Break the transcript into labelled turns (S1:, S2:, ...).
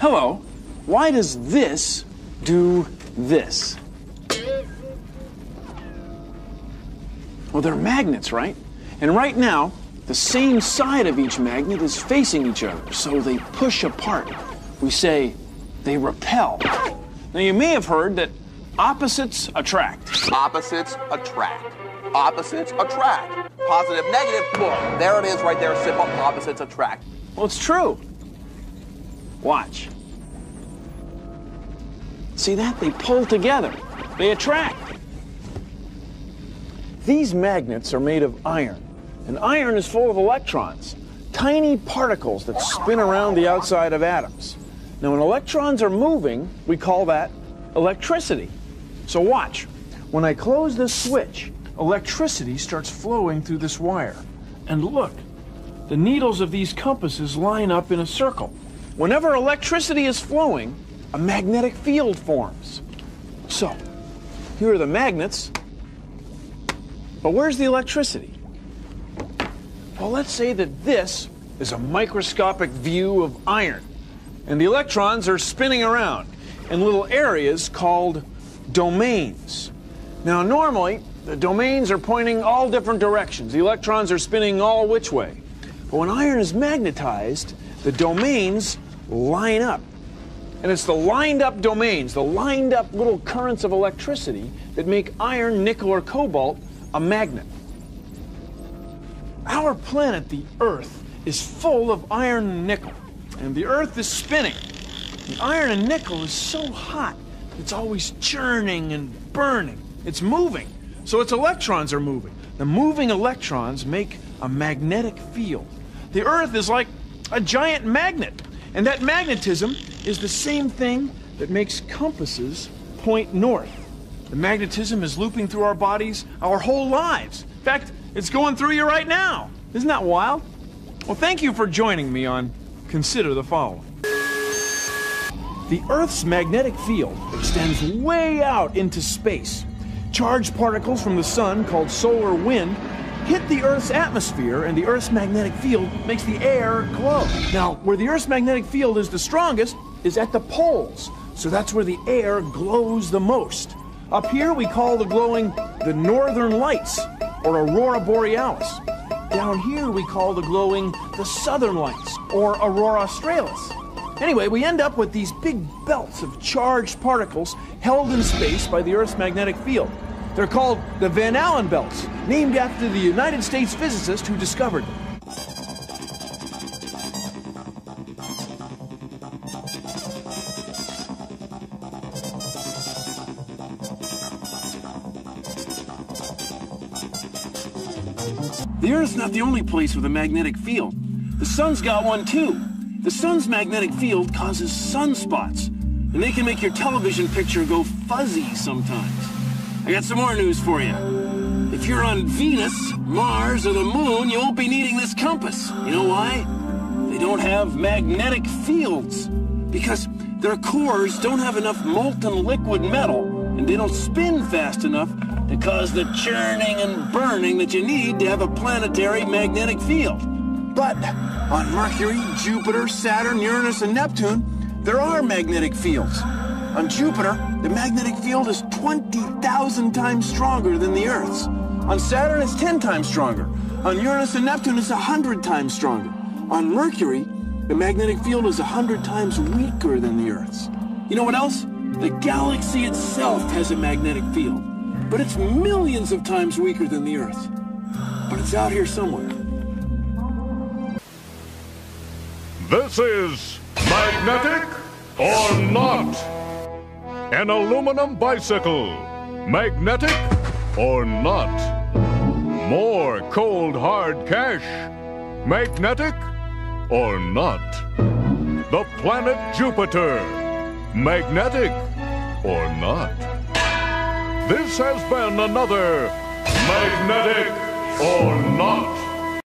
S1: Hello. Why does this do this? Well, they're magnets, right? And right now, the same side of each magnet is facing each other, so they push apart. We say they repel. Now, you may have heard that opposites attract.
S2: Opposites attract. Opposites attract. Positive, negative, boom. There it is right there, simple. Opposites attract.
S1: Well, it's true. Watch. See that? They pull together, they attract. These magnets are made of iron, and iron is full of electrons, tiny particles that spin around the outside of atoms. Now, when electrons are moving, we call that electricity. So, watch. When I close this switch, electricity starts flowing through this wire. And look, the needles of these compasses line up in a circle. Whenever electricity is flowing, a magnetic field forms. So, here are the magnets, but where's the electricity? Well, let's say that this is a microscopic view of iron, and the electrons are spinning around in little areas called domains. Now, normally, the domains are pointing all different directions. The electrons are spinning all which way. But when iron is magnetized, the domains line up. And it's the lined up domains, the lined up little currents of electricity that make iron, nickel, or cobalt a magnet. Our planet, the Earth, is full of iron and nickel, and the Earth is spinning. The iron and nickel is so hot, it's always churning and burning. It's moving, so its electrons are moving. The moving electrons make a magnetic field. The Earth is like a giant magnet, and that magnetism is the same thing that makes compasses point north. The magnetism is looping through our bodies our whole lives. In fact, it's going through you right now. Isn't that wild? Well, thank you for joining me on Consider the Following. The Earth's magnetic field extends way out into space. Charged particles from the sun, called solar wind, hit the Earth's atmosphere, and the Earth's magnetic field makes the air glow. Now, where the Earth's magnetic field is the strongest is at the poles, so that's where the air glows the most. Up here, we call the glowing the northern lights, or aurora borealis. Down here, we call the glowing the southern lights, or aurora australis. Anyway, we end up with these big belts of charged particles held in space by the Earth's magnetic field. They're called the Van Allen belts, named after the United States physicist who discovered them. The Earth's not the only place with a magnetic field. The Sun's got one too. The Sun's magnetic field causes sunspots, and they can make your television picture go fuzzy sometimes. I got some more news for you. If you're on Venus, Mars, or the Moon, you won't be needing this compass. You know why? They don't have magnetic fields. Because their cores don't have enough molten liquid metal, and they don't spin fast enough to cause the churning and burning that you need to have a planetary magnetic field. But on Mercury, Jupiter, Saturn, Uranus, and Neptune, there are magnetic fields. On Jupiter, the magnetic field is 20,000 times stronger than the Earth's. On Saturn, it's 10 times stronger. On Uranus and Neptune, it's 100 times stronger. On Mercury, the magnetic field is 100 times weaker than the Earth's. You know what else? The galaxy itself has a magnetic field, but it's millions of times weaker than the Earth. But it's out here somewhere.
S3: This is Magnetic or Not? An aluminum bicycle. Magnetic or not? More cold hard cash. Magnetic or not? The planet Jupiter. Magnetic or not? This has been another Magnetic or Not.